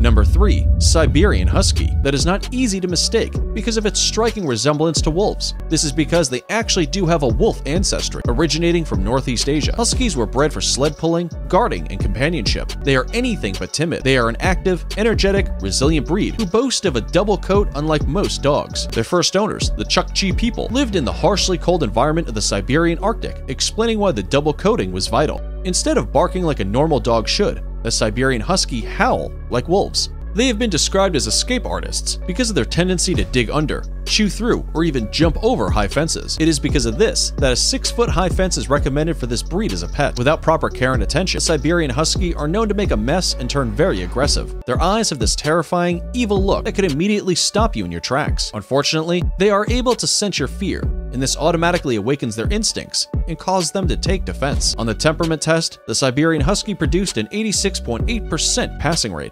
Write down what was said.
Number 3. Siberian Husky. That is not easy to mistake because of its striking resemblance to wolves. This is because they actually do have a wolf ancestry, originating from Northeast Asia. Huskies were bred for sled pulling, guarding, and companionship. They are anything but timid. They are an active, energetic, resilient breed who boast of a double coat unlike most dogs. Their first owners, the Chukchi people, lived in the harshly cold environment of the Siberian Arctic, explaining why the double coating was vital. Instead of barking like a normal dog should, the Siberian Husky howl like wolves. They have been described as escape artists because of their tendency to dig under, chew through, or even jump over high fences. It is because of this that a 6 foot high fence is recommended for this breed as a pet. Without proper care and attention, Siberian Husky are known to make a mess and turn very aggressive. Their eyes have this terrifying, evil look that could immediately stop you in your tracks. Unfortunately, they are able to sense your fear, and this automatically awakens their instincts and causes them to take defense. On the temperament test, the Siberian Husky produced an 86.8% passing rate.